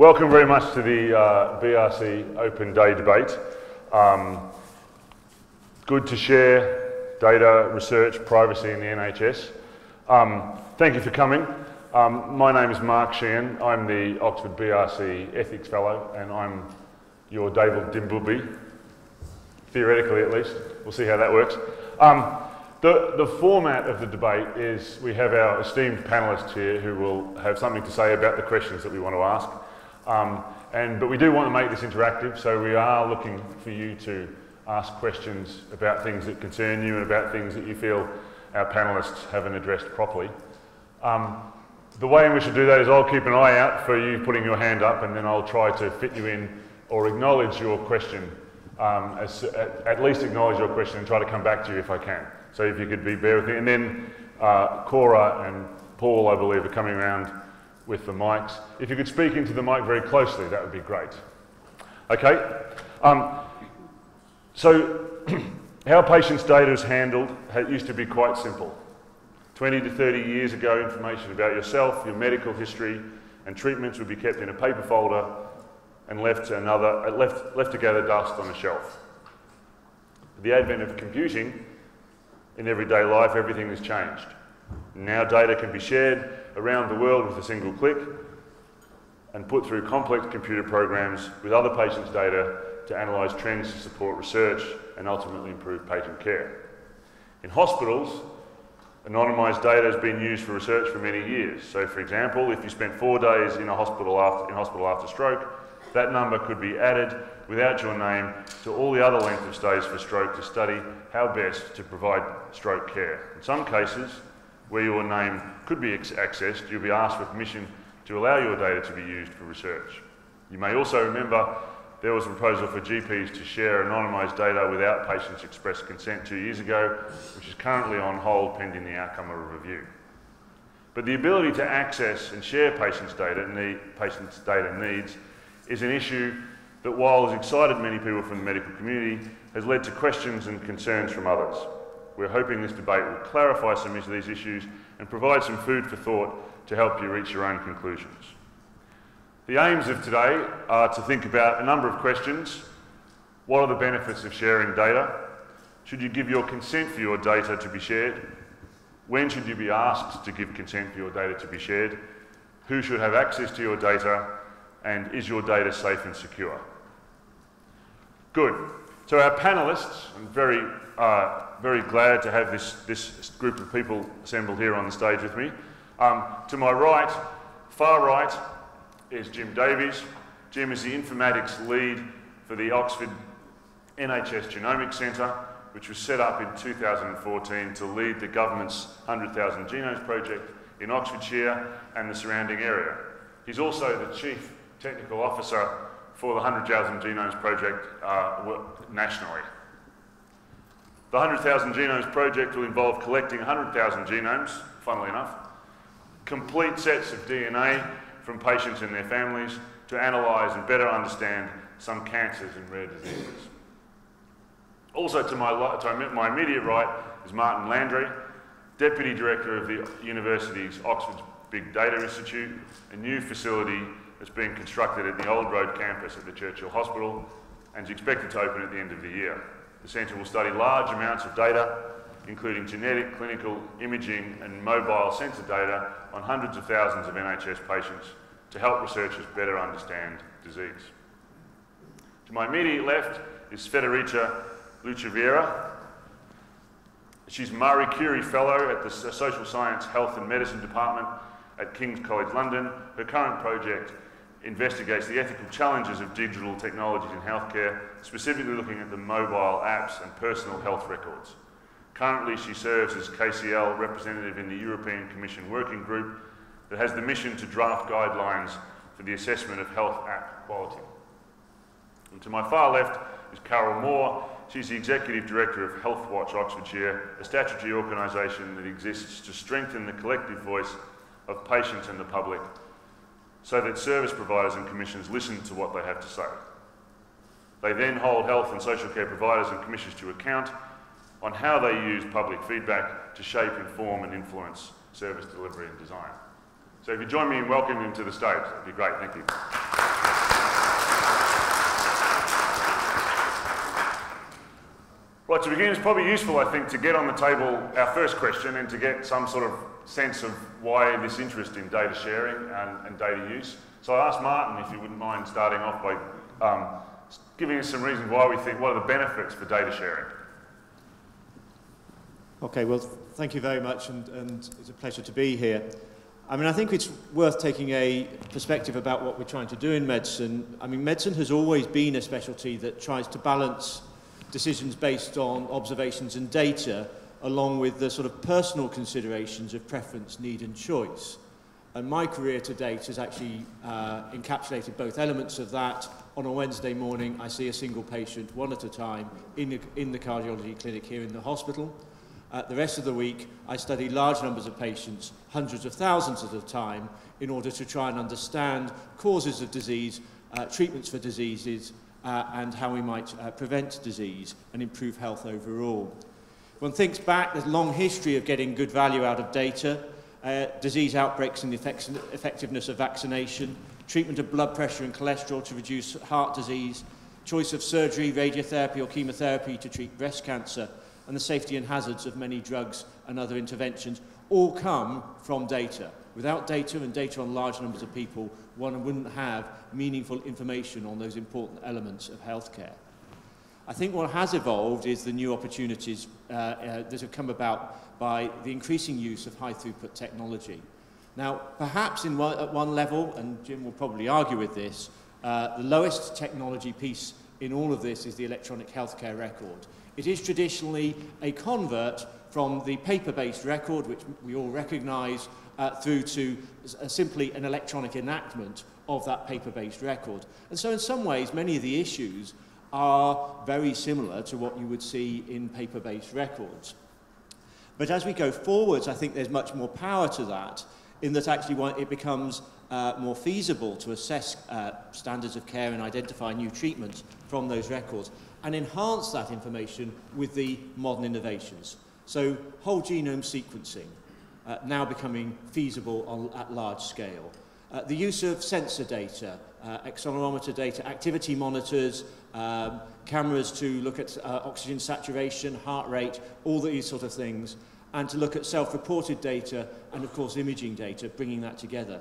Welcome very much to the uh, BRC Open Day debate. Um, good to share data, research, privacy in the NHS. Um, thank you for coming. Um, my name is Mark Sheehan. I'm the Oxford BRC Ethics Fellow and I'm your David Dimbleby, theoretically at least. We'll see how that works. Um, the, the format of the debate is we have our esteemed panellists here who will have something to say about the questions that we want to ask. Um, and, but we do want to make this interactive, so we are looking for you to ask questions about things that concern you and about things that you feel our panellists haven't addressed properly. Um, the way in which to do that is I'll keep an eye out for you putting your hand up and then I'll try to fit you in or acknowledge your question, um, as, at, at, least acknowledge your question and try to come back to you if I can. So if you could be bear with me. And then uh, Cora and Paul, I believe, are coming around with the mics. If you could speak into the mic very closely, that would be great. Okay? Um, so, how patients' data is handled used to be quite simple. 20 to 30 years ago, information about yourself, your medical history, and treatments would be kept in a paper folder and left to, another, uh, left, left to gather dust on a shelf. With the advent of computing, in everyday life, everything has changed. Now data can be shared around the world with a single click and put through complex computer programs with other patients' data to analyse trends to support research and ultimately improve patient care. In hospitals, anonymised data has been used for research for many years. So for example, if you spent four days in a hospital after, in hospital after stroke, that number could be added without your name to all the other length of stays for stroke to study how best to provide stroke care. In some cases, where your name could be accessed, you'll be asked for permission to allow your data to be used for research. You may also remember there was a proposal for GPs to share anonymised data without patients' express consent two years ago, which is currently on hold pending the outcome of a review. But the ability to access and share patients' data, need, patients' data needs is an issue that, while has excited many people from the medical community, has led to questions and concerns from others. We're hoping this debate will clarify some of these issues and provide some food for thought to help you reach your own conclusions. The aims of today are to think about a number of questions. What are the benefits of sharing data? Should you give your consent for your data to be shared? When should you be asked to give consent for your data to be shared? Who should have access to your data? And is your data safe and secure? Good. So our panellists, I'm very, uh, very glad to have this, this group of people assembled here on the stage with me. Um, to my right, far right, is Jim Davies. Jim is the informatics lead for the Oxford NHS Genomics Centre, which was set up in 2014 to lead the government's 100,000 Genomes project in Oxfordshire and the surrounding area. He's also the Chief Technical Officer for the 100,000 Genomes Project uh, nationally. The 100,000 Genomes Project will involve collecting 100,000 genomes, funnily enough, complete sets of DNA from patients and their families to analyse and better understand some cancers and rare diseases. Also to my, to my immediate right is Martin Landray, Deputy Director of the University's Oxford Big Data Institute, a new facility that's being constructed at the Old Road campus at the Churchill Hospital and is expected to open at the end of the year. The centre will study large amounts of data, including genetic, clinical, imaging and mobile sensor data on hundreds of thousands of NHS patients to help researchers better understand disease. To my immediate left is Federica Lucivero. She's Marie Curie Fellow at the Social Science, Health and Medicine Department at King's College London. Her current project investigates the ethical challenges of digital technologies in healthcare, specifically looking at the mobile apps and personal health records. Currently, she serves as KCL representative in the European Commission Working Group that has the mission to draft guidelines for the assessment of health app quality. And to my far left is Carol Moore. She's the Executive Director of Healthwatch Oxfordshire, a statutory organisation that exists to strengthen the collective voice of patients and the public so that service providers and commissions listen to what they have to say. They then hold health and social care providers and commissions to account on how they use public feedback to shape, inform and influence service delivery and design. So if you join me in welcoming them to the stage, that'd be great. Thank you. Right, to begin, it's probably useful, I think, to get on the table our first question and to get some sort of sense of why this interest in data sharing and, and data use. So I asked Martin if you wouldn't mind starting off by um, giving us some reasons why we think, what are the benefits for data sharing? Okay, well, thank you very much, and, and it's a pleasure to be here. I mean, I think it's worth taking a perspective about what we're trying to do in medicine. I mean, medicine has always been a specialty that tries to balance decisions based on observations and data, along with the sort of personal considerations of preference, need, and choice. And my career to date has actually uh, encapsulated both elements of that. On a Wednesday morning, I see a single patient, one at a time, in the, in the cardiology clinic here in the hospital. Uh, the rest of the week, I study large numbers of patients, hundreds of thousands at a time, in order to try and understand causes of disease, uh, treatments for diseases, uh, and how we might uh, prevent disease and improve health overall. One thinks back, there's a long history of getting good value out of data, uh, disease outbreaks and the effectiveness of vaccination, treatment of blood pressure and cholesterol to reduce heart disease, choice of surgery, radiotherapy or chemotherapy to treat breast cancer, and the safety and hazards of many drugs and other interventions all come from data. Without data and data on large numbers of people, one wouldn't have meaningful information on those important elements of healthcare. I think what has evolved is the new opportunities uh, uh, that have come about by the increasing use of high throughput technology. Now, perhaps in one, at one level, and Jim will probably argue with this, uh, the lowest technology piece in all of this is the electronic healthcare record. It is traditionally a convert from the paper-based record, which we all recognise, uh, through to uh, simply an electronic enactment of that paper-based record. And so in some ways, many of the issues are very similar to what you would see in paper-based records. But as we go forwards, I think there's much more power to that, in that actually it becomes uh, more feasible to assess uh, standards of care and identify new treatments from those records and enhance that information with the modern innovations. So whole genome sequencing, uh, now becoming feasible on, at large scale. Uh, the use of sensor data, uh, accelerometer data, activity monitors, um, cameras to look at uh, oxygen saturation, heart rate, all these sort of things, and to look at self-reported data and, of course, imaging data, bringing that together.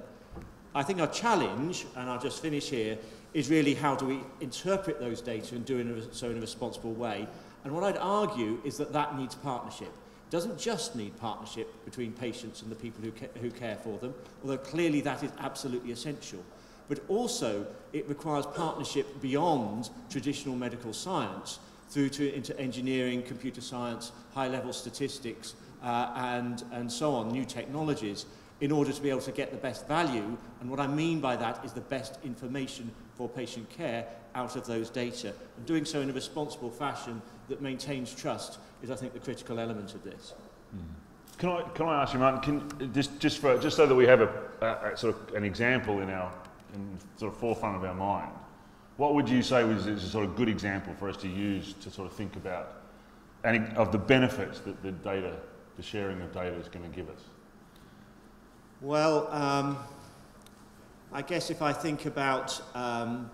I think our challenge, and I'll just finish here, is really how do we interpret those data and do it so in a responsible way. And what I'd argue is that that needs partnership doesn't just need partnership between patients and the people who, ca who care for them, although clearly that is absolutely essential. But also, it requires partnership beyond traditional medical science through to into engineering, computer science, high-level statistics, uh, and, and so on, new technologies, in order to be able to get the best value. And what I mean by that is the best information for patient care out of those data, and doing so in a responsible fashion that maintains trust is, I think, the critical element of this. Mm. Can I, can I ask you, Martin, can, just, just, for, just so that we have a, a, a sort of an example in our in sort of forefront of our mind, what would you say was is a sort of good example for us to use to sort of think about and of the benefits that the data, the sharing of data is going to give us? Well, um, I guess if I think about um,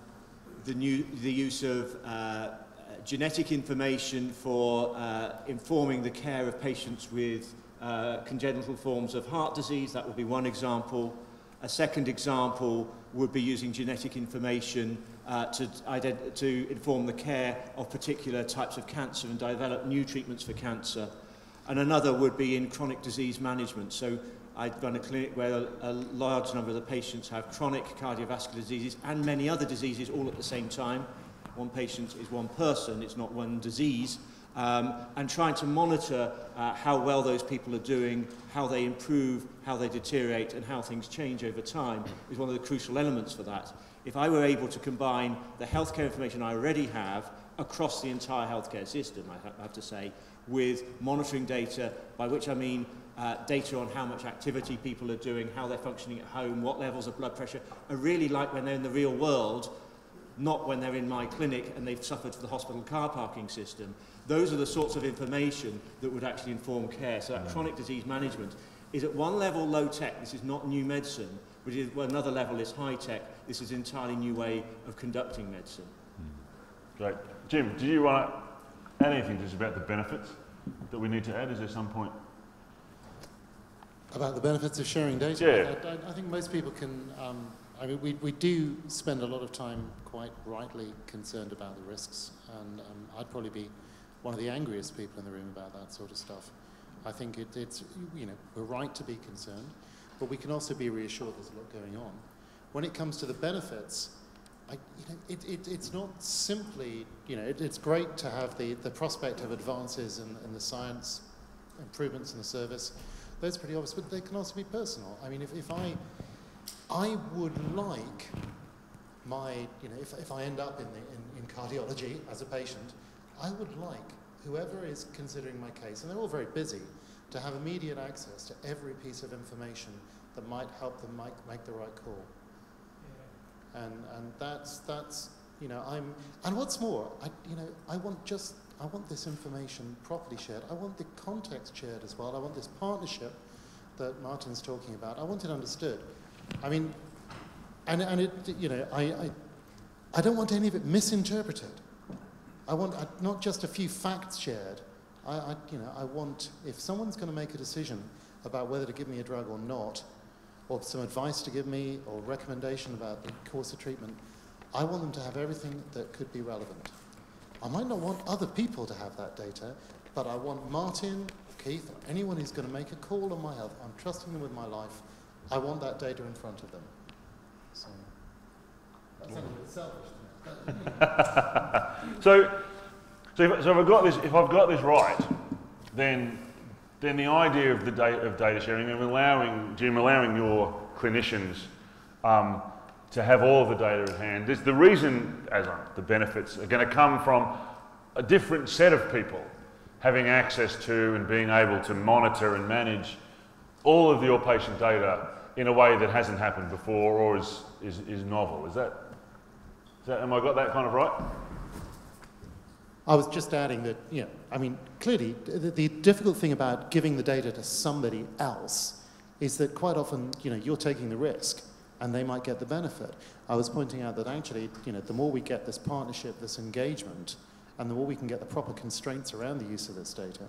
the, new, the use of uh, genetic information for uh, informing the care of patients with uh, congenital forms of heart disease. That would be one example. A second example would be using genetic information uh, to, to inform the care of particular types of cancer and develop new treatments for cancer. And another would be in chronic disease management. So I run a clinic where a, a large number of the patients have chronic cardiovascular diseases and many other diseases all at the same time one patient is one person, it's not one disease, um, and trying to monitor uh, how well those people are doing, how they improve, how they deteriorate, and how things change over time is one of the crucial elements for that. If I were able to combine the healthcare information I already have across the entire healthcare system, I have to say, with monitoring data, by which I mean uh, data on how much activity people are doing, how they're functioning at home, what levels of blood pressure, are really like when they're in the real world, not when they're in my clinic and they've suffered for the hospital car parking system. Those are the sorts of information that would actually inform care. So that chronic disease management is at one level low tech, this is not new medicine, but is, well, another level is high tech, this is an entirely new way of conducting medicine. Hmm. Great. Jim, do you want to add anything just about the benefits that we need to add? Is there some point? About the benefits of sharing data? Yeah. I, I, I think most people can, um, I mean, we, we do spend a lot of time quite rightly concerned about the risks, and um, I'd probably be one of the angriest people in the room about that sort of stuff. I think it, it's, you know, we're right to be concerned, but we can also be reassured there's a lot going on. When it comes to the benefits, I, you know, it, it, it's not simply, you know, it, it's great to have the, the prospect of advances in, in the science, improvements in the service. Are pretty obvious, but they can also be personal. I mean, if, if I, I would like my, you know, if, if I end up in, the, in, in cardiology as a patient, I would like whoever is considering my case, and they're all very busy, to have immediate access to every piece of information that might help them make, make the right call. Yeah. And, and that's, that's, you know, I'm, and what's more, I, you know, I want just, I want this information properly shared. I want the context shared as well. I want this partnership that Martin's talking about. I want it understood. I mean, and, and it, you know, I, I, I don't want any of it misinterpreted. I want uh, not just a few facts shared. I, I, you know, I want, if someone's going to make a decision about whether to give me a drug or not, or some advice to give me, or recommendation about the course of treatment, I want them to have everything that could be relevant. I might not want other people to have that data, but I want Martin, Keith, or anyone who's going to make a call on my health, I'm trusting them with my life, I want that data in front of them. So, that's a little bit selfish. so, so if, so if I've got this, if I've got this right, then then the idea of the data of data sharing and allowing Jim, allowing your clinicians um, to have all of the data at hand. Is the reason, as the benefits are going to come from a different set of people having access to and being able to monitor and manage all of your patient data in a way that hasn't happened before or is, is, is novel. Is that that, am I got that kind of right? I was just adding that, you know, I mean, clearly, the, the, difficult thing about giving the data to somebody else is that quite often, you know, you're taking the risk and they might get the benefit. I was pointing out that actually, you know, the more we get this partnership, this engagement, and the more we can get the proper constraints around the use of this data,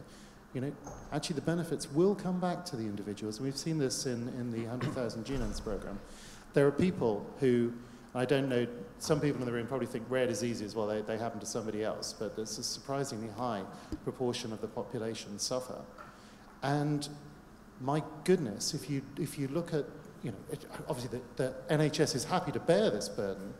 you know, actually the benefits will come back to the individuals. We've seen this in, in the 100,000 Genomes program. There are people who I don't know, some people in the room probably think rare diseases, well, they, they happen to somebody else, but there's a surprisingly high proportion of the population suffer. And my goodness, if you, if you look at, you know, it, obviously the, the NHS is happy to bear this burden,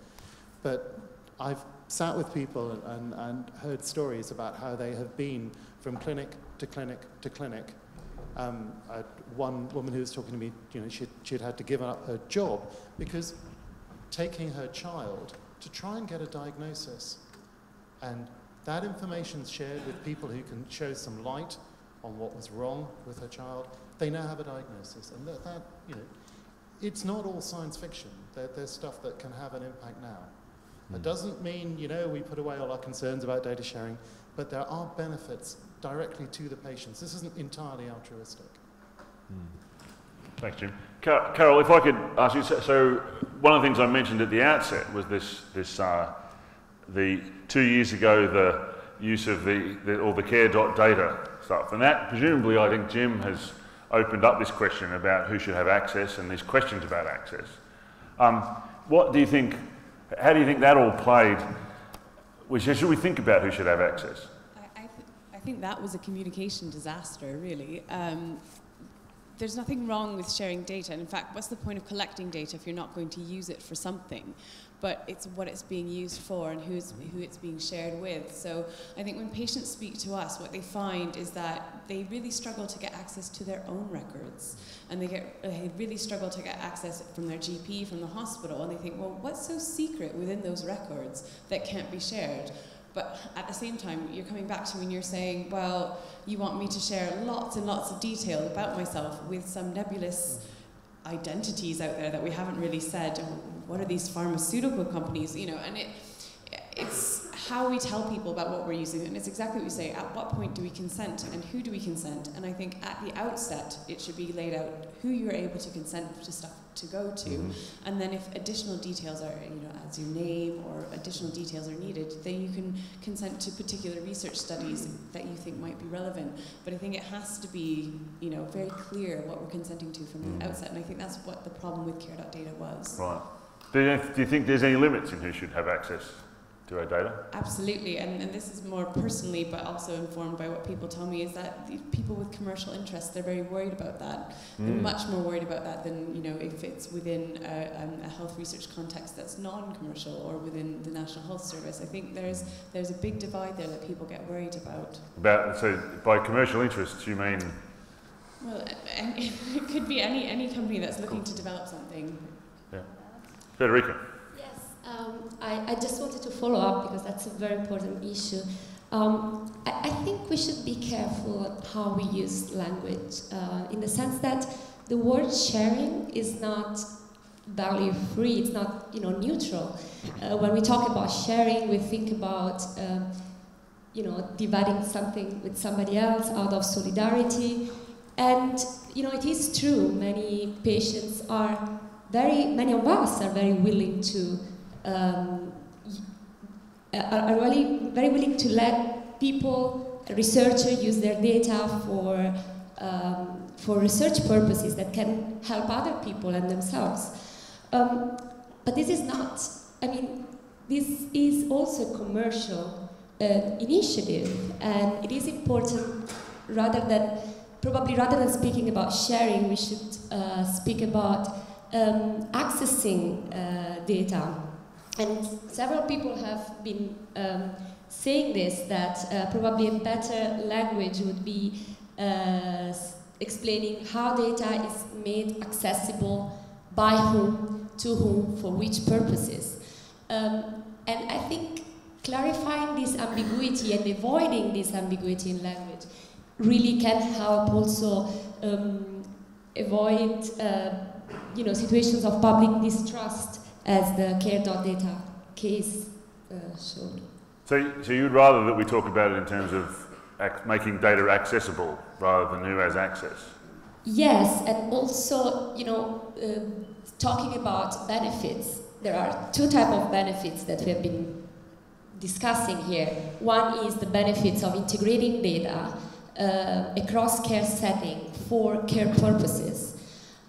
but I've sat with people and, and heard stories about how they have been from clinic to clinic to clinic. Um, one woman who was talking to me, you know, she'd, she'd had to give up her job because taking her child to try and get a diagnosis. And that information shared with people who can show some light on what was wrong with her child. They now have a diagnosis. And that, that you know, it's not all science fiction. There, there's stuff that can have an impact now. Hmm. doesn't mean, you know, we put away all our concerns about data sharing, but there are benefits directly to the patients. This isn't entirely altruistic. Mm. Thanks, Jim. Carol, if I could ask you, so one of the things I mentioned at the outset was this, this uh, the two years ago, the use of the, all the or the care.data stuff. And that, presumably, I think Jim has opened up this question about who should have access and these questions about access. Um, what do you think, how do you think that all played? Should we think about who should have access? I, I, th I think that was a communication disaster, really. Um, there's nothing wrong with sharing data. And in fact, what's the point of collecting data if you're not going to use it for something? But it's what it's being used for and who's, who it's being shared with. So I think when patients speak to us, what they find is that they really struggle to get access to their own records. And they, get, they really struggle to get access from their GP, from the hospital. And they think, well, what's so secret within those records that can't be shared? But at the same time, you're coming back to me and you're saying, well, you want me to share lots and lots of detail about myself with some nebulous identities out there that we haven't really said. What are these pharmaceutical companies? You know, and it, it's how we tell people about what we're using. And it's exactly what you say. At what point do we consent and who do we consent? And I think at the outset, it should be laid out who you're able to consent to stuff to go to. Mhm. And then if additional details are, you know, as your name or additional details are needed, then you can consent to particular research studies that you think might be relevant. But I think it has to be, you know, very clear what we're consenting to from Mm. the outset. And I think that's what the problem with care.data was. Right. Do you, do you think there's any limits in who should have access to our data? Absolutely, and, and this is more personally, but also informed by what people tell me, is that people with commercial interests, they're very worried about that. They're Mm. much more worried about that than, you know, if it's within a, um, a health research context that's non-commercial or within the National Health Service. I think there's, there's a big divide there that people get worried about. About, so by commercial interests, you mean Well, it could be any, any company that's looking to develop something. Federica? Yes, um, I, I just wanted to follow up because that's a very important issue. Um, I, I think we should be careful how we use language uh, in the sense that the word sharing is not value free, it's not you know, neutral. Uh, when we talk about sharing, we think about um, you know, dividing something with somebody else out of solidarity. And you know, it is true, many patients are very many of us are very willing to um, are, really very willing to let people researchers use their data for um, for research purposes that can help other people and themselves. Um, but this is not I mean this is also a commercial uh, initiative and it is important rather than probably rather than speaking about sharing we should uh, speak about um, accessing uh, data. And several people have been um, saying this that uh, probably a better language would be uh, explaining how data is made accessible by whom, to whom, for which purposes. Um, and I think clarifying this ambiguity and avoiding this ambiguity in language really can help also um, avoid uh, you know, situations of public distrust as the care.data case uh, showed. So, so you'd rather that we talk about it in terms of ac- making data accessible rather than who has access? Yes, and also, you know, um talking about benefits. There are two type of benefits that we have been discussing here. One is the benefits of integrating data uh, across care setting for care purposes.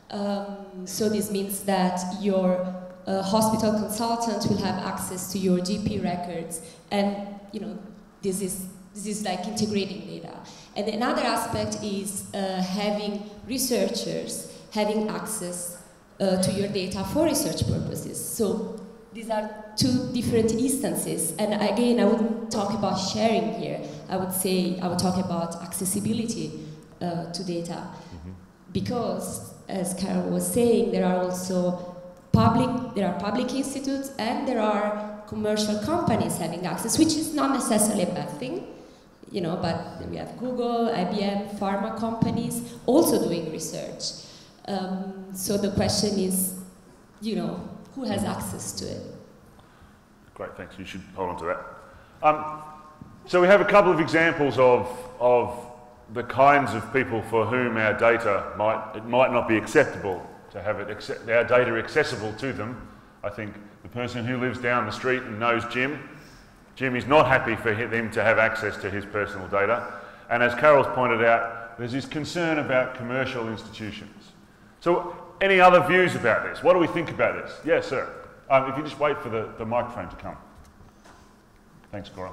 Um, so this means that your uh, hospital consultant will have access to your GP records, and you know this is this is like integrating data. And another aspect is uh, having researchers having access uh, to your data for research purposes. So these are two different instances. And again, I wouldn't talk about sharing here. I would say I would talk about accessibility uh, to data because, as Carol was saying, there are also public, there are public institutes and there are commercial companies having access, which is not necessarily a bad thing, you know, but we have Google, IBM, pharma companies also doing research. Um, so the question is, you know, who has access to it? Great, thanks. You should hold on to that. Um, so we have a couple of examples of, of the kinds of people for whom our data might, it might not be acceptable to have it our data accessible to them. I think the person who lives down the street and knows Jim, Jim is not happy for them to have access to his personal data. And as Carol's pointed out, there's this concern about commercial institutions. So any other views about this? What do we think about this? Yes, sir. Um, if you just wait for the, the microphone to come. Thanks, Cora.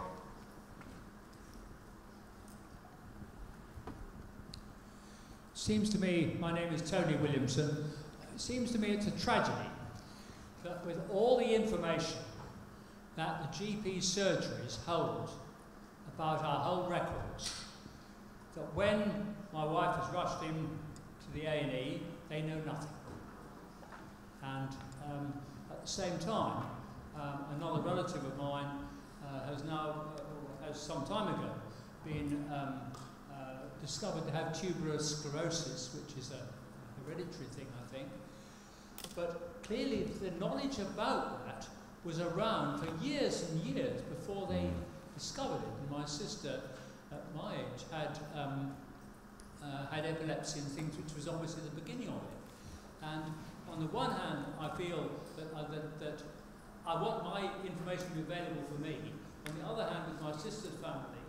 Seems to me, my name is Tony Williamson, it seems to me it's a tragedy that with all the information that the GP surgeries hold about our whole records, that when my wife is rushed in to the A&E, they know nothing. And um, at the same time, um, another relative of mine uh, has now, uh, has some time ago, been um, discovered to have tuberous sclerosis, which is a hereditary thing, I think. But clearly, the knowledge about that was around for years and years before they discovered it. And my sister, at my age, had um, uh, had epilepsy and things, which was obviously the beginning of it. And on the one hand, I feel that, uh, that, that I want my information to be available for me. On the other hand, with my sister's family,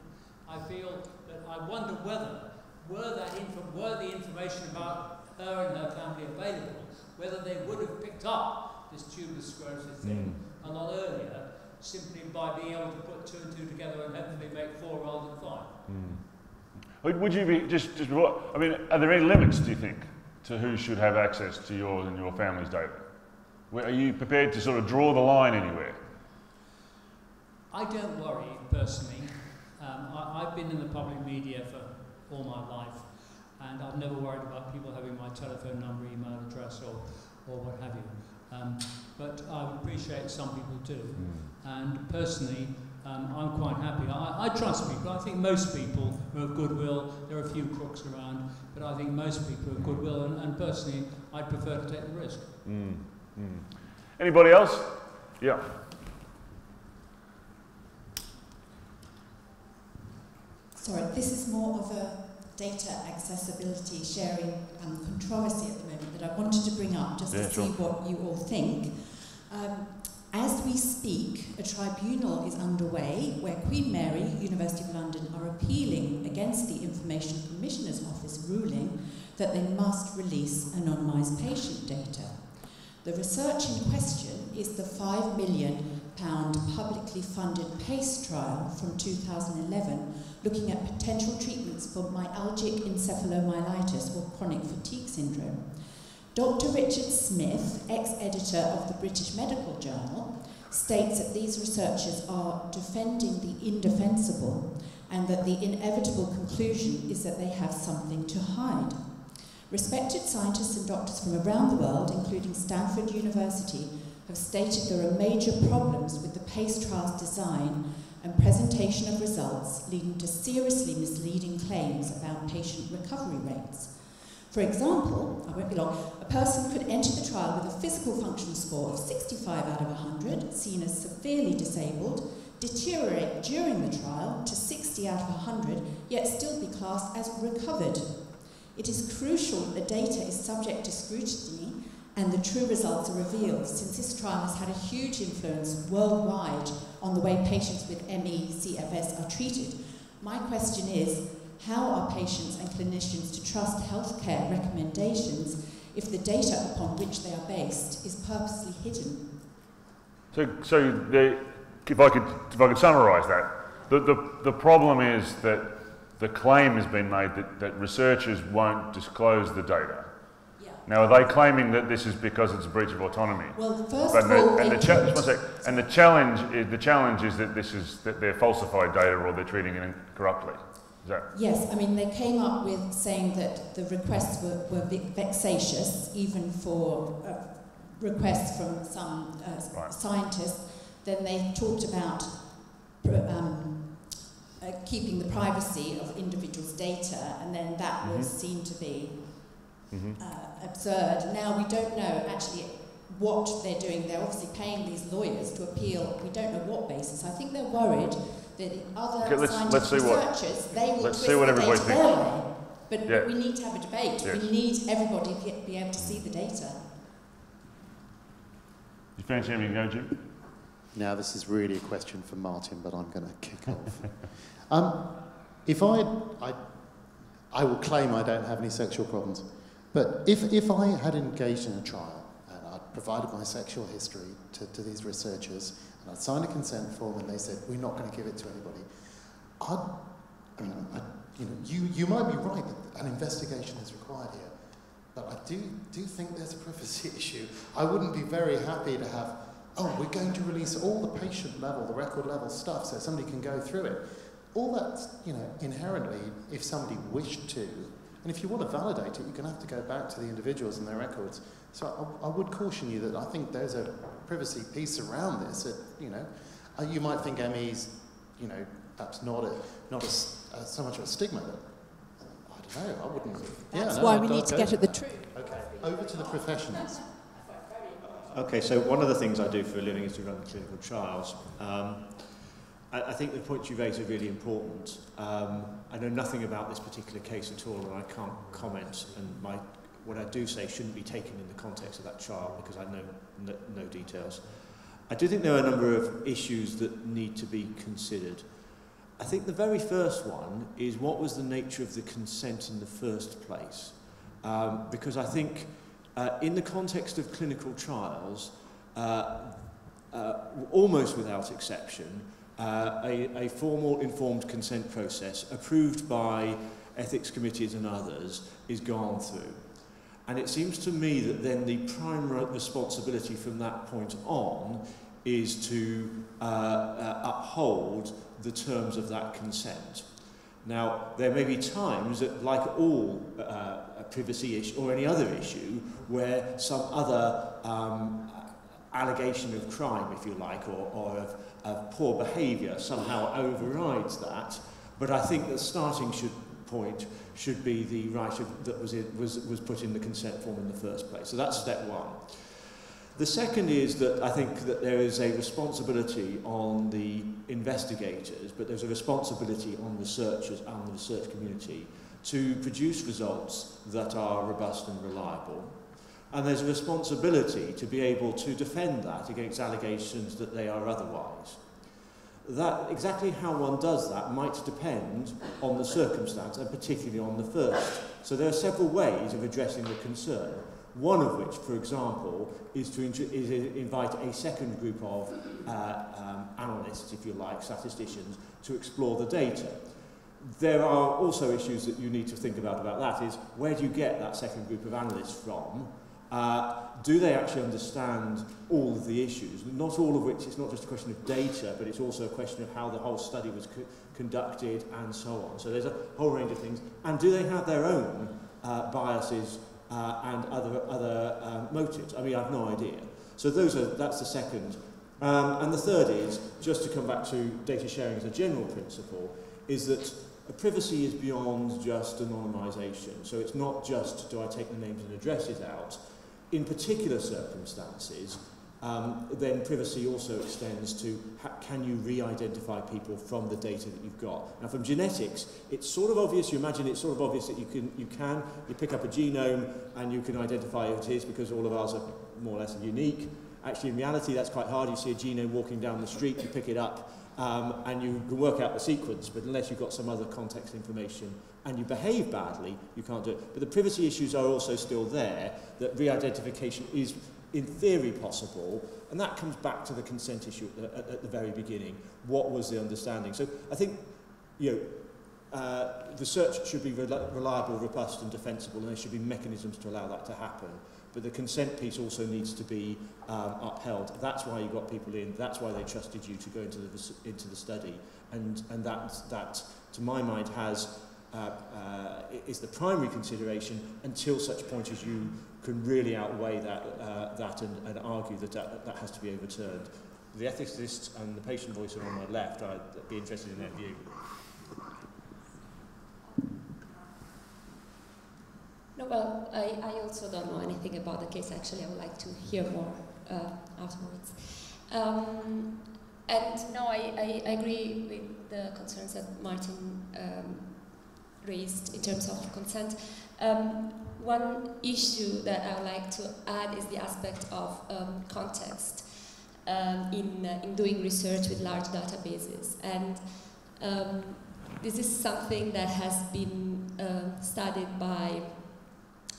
I feel that I wonder whether were that were the information about her and her family available, whether they would have picked up this tuberous sclerosis thing hmm. a lot earlier, simply by being able to put two and two together and hopefully make four rather than five. Hmm. Would, would you be just, just I mean, are there any limits, do you think, to who should have access to yours and your family's data? Where- Are you prepared to sort of draw the line anywhere? I don't worry personally. Um, I, I've been in the public media for all my life, and I've never worried about people having my telephone number, email address, or, or what have you. Um, but I would appreciate some people do. And personally, um, I'm quite happy. I, I trust people. I think most people are of goodwill. There are a few crooks around, but I think most people are of goodwill. And, and personally, I'd prefer to take the risk. Mm. Mm. Anybody else? Yeah. Sorry, this is more of a data accessibility sharing um, controversy at the moment that I wanted to bring up just Yeah, to sure. see what you all think. Um, as we speak, a tribunal is underway where Queen Mary, University of London, are appealing against the Information Commissioner's Office ruling that they must release anonymised patient data. The research in question is the £5 million publicly funded PACE trial from 2011 looking at potential treatments for myalgic encephalomyelitis or chronic fatigue syndrome. Dr. Richard Smith, ex editor of the British Medical Journal, states that these researchers are defending the indefensible and that the inevitable conclusion is that they have something to hide. Respected scientists and doctors from around the world, including Stanford University, have stated there are major problems with the PACE trial's design and presentation of results, leading to seriously misleading claims about patient recovery rates. For example, I won't be long, a person could enter the trial with a physical function score of 65 out of 100, seen as severely disabled, deteriorate during the trial to 60 out of 100, yet still be classed as recovered. It is crucial that the data is subject to scrutiny and the true results are revealed, since this trial has had a huge influence worldwide on the way patients with ME CFS are treated. My question is how are patients and clinicians to trust healthcare recommendations if the data upon which they are based is purposely hidden? So, so the, if I could, if I could summarise that, the, the, the problem is that the claim has been made that, that researchers won't disclose the data. Now, are they claiming that this is because it's a breach of autonomy? Well, first But of the, all, and, the cha- and the challenge is the challenge is that this is that they're falsified data or they're treating it corruptly. Is that Yes, I mean, they came up with saying that the requests were, were vexatious, even for uh, requests from some uh, Right. scientists. Then they talked about um, uh, keeping the privacy of individuals' data, and then that was Mhm. seen to be Mhm. uh, absurd. Now we don't know actually what they're doing. They're obviously paying these lawyers to appeal. We don't know what basis. I think they're worried that in other Okay, let's- scientific let's see what- researchers they will let's twist see what the everybody data thinks. But, Yeah. we need to have a debate. Yes. We need everybody to be able to see the data. you fancy having a go, Jim? Now, this is really a question for Martin, but I'm going to kick off. Um, if I, I, I will claim I don't have any sexual problems, but if, if I had engaged in a trial and I'd provided my sexual history to, to these researchers and I'd signed a consent form and they said, we're not going to give it to anybody, I'd, I mean, I, you, know, you, you might be right that an investigation is required here, but I do, do think there's a privacy issue. I wouldn't be very happy to have oh, we're going to release all the patient level, the record level stuff so somebody can go through it. All that's, you know, inherently, if somebody wished to, and if you want to validate it, you're going to have to go back to the individuals and their records. So I, I would caution you that I think there's a privacy piece around this. That, you know, uh, you might think ME's, you know, perhaps not a, not a s uh, so much of a stigma. But I don't know. I wouldn't. That's yeah, no, why I'd- we need to get at the truth. Okay, over to the professionals. Okay, so one of the things I do for a living is to run clinical trials. Um, I, I think the points you raise are really important. Um, I know nothing about this particular case at all, and I can't comment, and my, what I do say shouldn't be taken in the context of that trial because I know no, no details. I do think there are a number of issues that need to be considered. I think the very first one is what was the nature of the consent in the first place? Um, because I think uh, in the context of clinical trials, uh, uh, almost without exception, uh, a, a formal informed consent process approved by ethics committees and others is gone through. And it seems to me that then the prime responsibility from that point on is to uh, uh, uphold the terms of that consent. Now, there may be times that, like all uh, privacy issue or any other issue, where some other um, allegation of crime, if you like, or, or of of poor behaviour somehow overrides that. But I think the starting should, point should be the right of, that was, in, was, was put in the consent form in the first place. So that's step one. The second is that I think that there is a responsibility on the investigators, but there's a responsibility on researchers and the research community to produce results that are robust and reliable. And there's a responsibility to be able to defend that against allegations that they are otherwise. That, exactly how one does that might depend on the circumstance and particularly on the first. So there are several ways of addressing the concern. One of which, for example, is to is invite a second group of uh, um, analysts, if you like, statisticians, to explore the data. There are also issues that you need to think about about that is where do you get that second group of analysts from? Uh, do they actually understand all of the issues? Not all of which, it's not just a question of data, but it's also a question of how the whole study was co conducted and so on. So there's a whole range of things. And do they have their own uh, biases uh, and other, other um, motives? I mean, I have no idea. So those are, that's the second. Um, and the third is, just to come back to data sharing as a general principle, is that privacy is beyond just anonymisation. So it's not just do I take the names and addresses out. In particular circumstances, um, then privacy also extends to can you re-identify people from the data that you've got. Now from genetics, it's sort of obvious, you imagine it's sort of obvious that you can, you can, you pick up a genome and you can identify who it is because all of ours are more or less unique. Actually in reality that's quite hard, you see a genome walking down the street, you pick it up um, and you can work out the sequence, but unless you've got some other context information and you behave badly, you can't do it. But the privacy issues are also still there, that re-identification is in theory possible, and that comes back to the consent issue at the, at the very beginning. What was the understanding? So I think, you know, uh, research should be reliable, robust and defensible, and there should be mechanisms to allow that to happen. But the consent piece also needs to be um, upheld. That's why you got people in. That's why they trusted you to go into the, into the study. And, and that, that, to my mind, has is the primary consideration until such point as you can really outweigh that, uh, that and, and argue that, that that has to be overturned. The ethicists and the patient voice are on my left. I'd be interested in their view. No, well, I, I also don't know anything about the case. Actually, I would like to hear more uh, afterwards. Um, and no, I, I, I, agree with the concerns that Martin um, raised in terms of consent. Um, one issue that I would like to add is the aspect of um, context um, in, uh, in doing research with large databases. And um, this is something that has been uh, studied by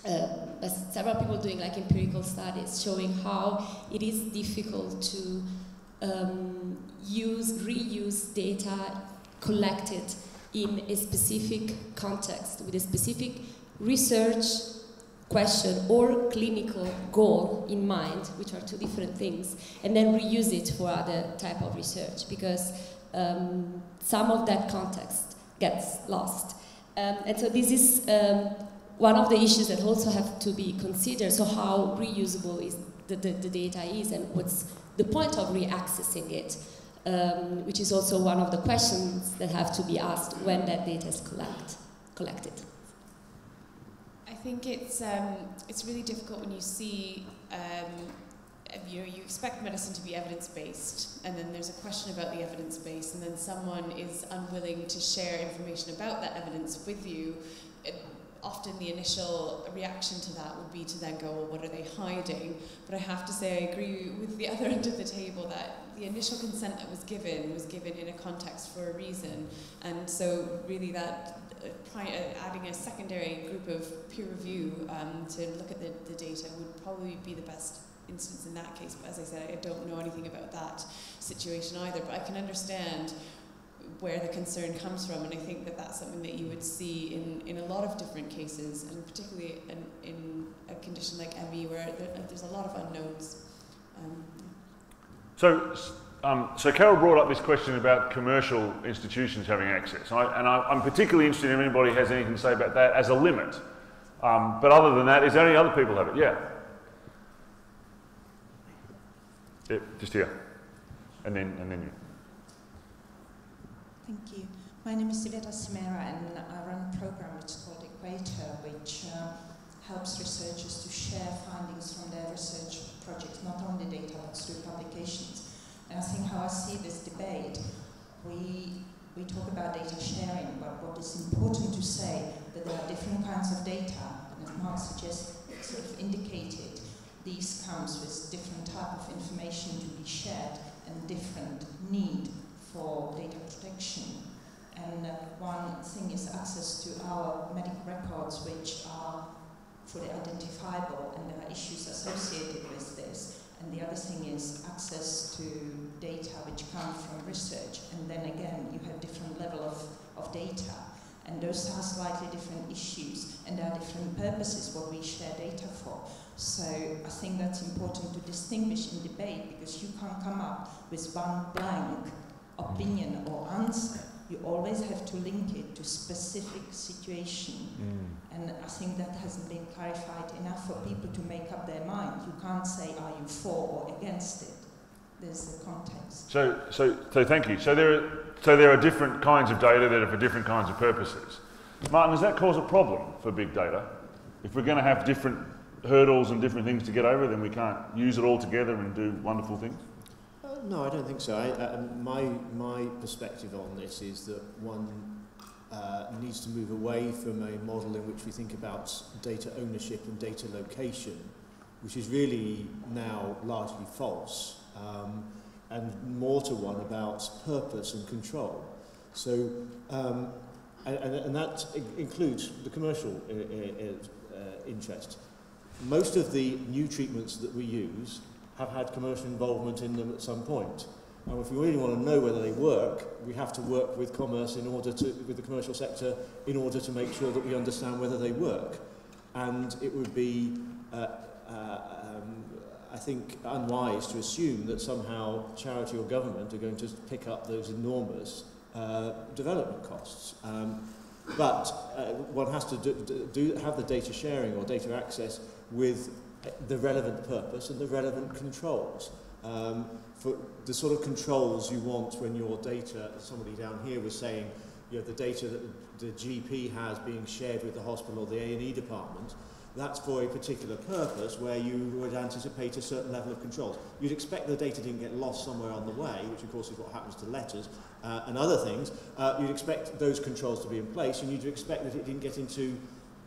uh, several people doing like empirical studies showing how it is difficult to um, use, reuse data collected in a specific context with a specific research question or clinical goal in mind, which are two different things, and then reuse it for other type of research because um, some of that context gets lost. Um, and so this is um, one of the issues that also have to be considered. So how reusable is the, the, the data is and what's the point of reaccessing it, um, which is also one of the questions that have to be asked when that data is collect, collected. I think it's, um, it's really difficult when you see um, you you expect medicine to be evidence-based, and then there's a question about the evidence base, and then someone is unwilling to share information about that evidence with you. It, often the initial reaction to that would be to then go, well, what are they hiding? But I have to say, I agree with the other end of the table that the initial consent that was given was given in a context for a reason. And so, really, that uh, uh adding a secondary group of peer review um, to look at the, the data would probably be the best instance in that case. But as I said, I don't know anything about that situation either. But I can understand where the concern comes from, and I think that that's something that you would see in, in a lot of different cases, and particularly in, in a condition like ME where there, there's a lot of unknowns. Um, so, um, so Carol brought up this question about commercial institutions having access, and, I, am particularly interested if anybody has anything to say about that as a limit. Um, but other than that, is there any other people have it? Yeah. Yep, just here, and then and then you. Thank you. My name is Iveta Simera and I run a program which is called Equator, which uh, helps researchers to share findings from their research projects, not only data but through publications. And I think how I see this debate, we, we talk about data sharing, but what is important to say that there are different kinds of data, and as Mark suggested, sort of indicated, these comes with different type of information to be shared and different need for data protection. And uh, one thing is access to our medical records, which are fully identifiable, and there are issues associated with this. And the other thing is access to data which come from research. And then again, you have different level of, of data. And those are slightly different issues, and there are different purposes what we share data for. So I think that's important to distinguish in debate because you can't come up with one blank opinion or answer, you always have to link it to specific situation. Mm. And I think that hasn't been clarified enough for people to make up their mind. You can't say, are you for or against it? There's the context. So, so, so thank you. So there, are, so there are different kinds of data that are for different kinds of purposes. Martin, does that cause a problem for big data? If we're going to have different hurdles and different things to get over, then we can't use it all together and do wonderful things? No, I don't think so. I, uh, my, my perspective on this is that one uh, needs to move away from a model in which we think about data ownership and data location, which is really now largely false, um, and more to one about purpose and control. So, um, and, and that includes the commercial uh, uh, uh, interest. Most of the new treatments that we use have had commercial involvement in them at some point. And if we really want to know whether they work, we have to work with commerce in order to, with the commercial sector in order to make sure that we understand whether they work. And it would be, uh, uh, um, I think, unwise to assume that somehow charity or government are going to pick up those enormous uh, development costs. Um, but uh, one has to do, do, have the data sharing or data access with the relevant purpose and the relevant controls. Um, for the sort of controls you want when your data, somebody down here was saying, you know, the data that the GP has being shared with the hospital or the A&E department, that's for a particular purpose where you would anticipate a certain level of controls. You'd expect the data didn't get lost somewhere on the way, which of course is what happens to letters uh, and other things. Uh, you'd expect those controls to be in place and you'd expect that it didn't get into,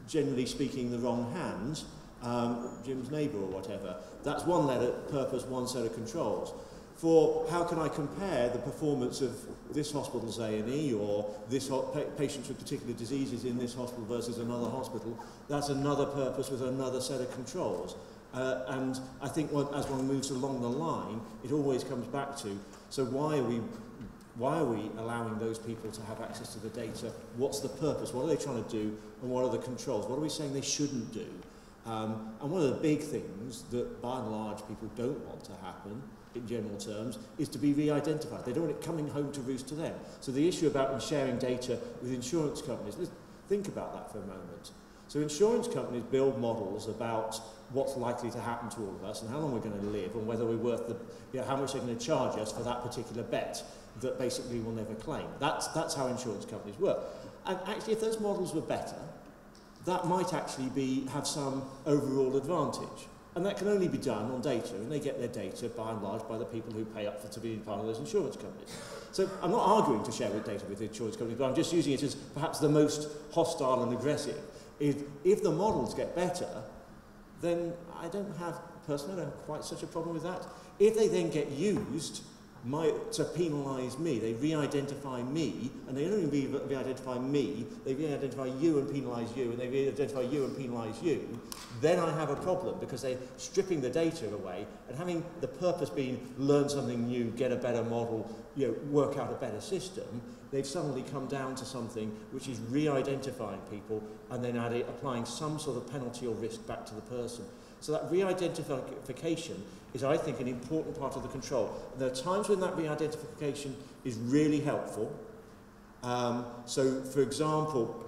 generally speaking, the wrong hands. Um, Jim's neighbour or whatever. That's one letter, purpose, one set of controls. For how can I compare the performance of this hospital's A&E or this pa patients with particular diseases in this hospital versus another hospital, that's another purpose with another set of controls. Uh, and I think as one moves along the line, it always comes back to, so why are we why are we allowing those people to have access to the data? What's the purpose? What are they trying to do? And what are the controls? What are we saying they shouldn't do? Um, and one of the big things that, by and large, people don't want to happen in general terms is to be re-identified. They don't want it coming home to roost to them. So the issue about sharing data with insurance companies, let's think about that for a moment. So insurance companies build models about what's likely to happen to all of us and how long we're going to live and whether we're worth the, you know, how much they're going to charge us for that particular bet that basically we'll never claim. That's, that's how insurance companies work. And actually, if those models were better, that might actually be, have some overall advantage. And that can only be done on data, and they get their data by and large by the people who pay up for to be part of those insurance companies. So I'm not arguing to share with data with the insurance companies, but I'm just using it as perhaps the most hostile and aggressive. If, if the models get better, then I don't have, personally, I don't have quite such a problem with that. If they then get used my, to penalise me, they re-identify me, and they don't only re-identify me, they re-identify you and penalise you, and they re-identify you and penalise you, then I have a problem because they're stripping the data away and having the purpose being learn something new, get a better model, you know, work out a better system, they've suddenly come down to something which is re-identifying people and then adding, applying some sort of penalty or risk back to the person. So that re-identification is, I think, an important part of the control. And there are times when that re-identification is really helpful. Um, so, for example,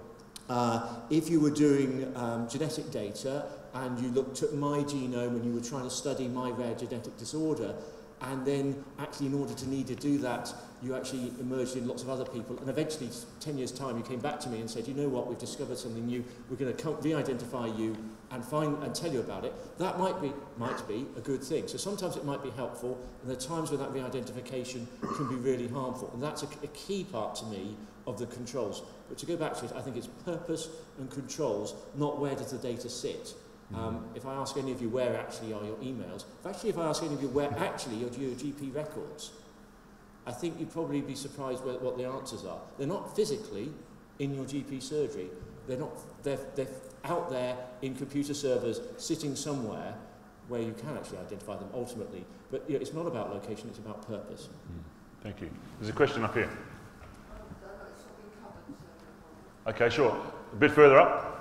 uh, if you were doing um, genetic data and you looked at my genome and you were trying to study my rare genetic disorder, and then actually in order to need to do that you actually emerged in lots of other people and eventually 10 years time you came back to me and said you know what we've discovered something new we're going to re-identify you and find and tell you about it, that might be, might be a good thing. So sometimes it might be helpful, and there are times when that re-identification can be really harmful. And that's a, a key part to me of the controls. But to go back to it, I think it's purpose and controls, not where does the data sit. Um, if I ask any of you where actually are your emails, if actually if I ask any of you where actually are your GP records, I think you'd probably be surprised with what the answers are. They're not physically in your GP surgery. They're not. They're, they're out there in computer servers sitting somewhere where you can actually identify them ultimately. But you know, it's not about location, it's about purpose. Mm. Thank you. There's a question up here. Okay, sure. A bit further up.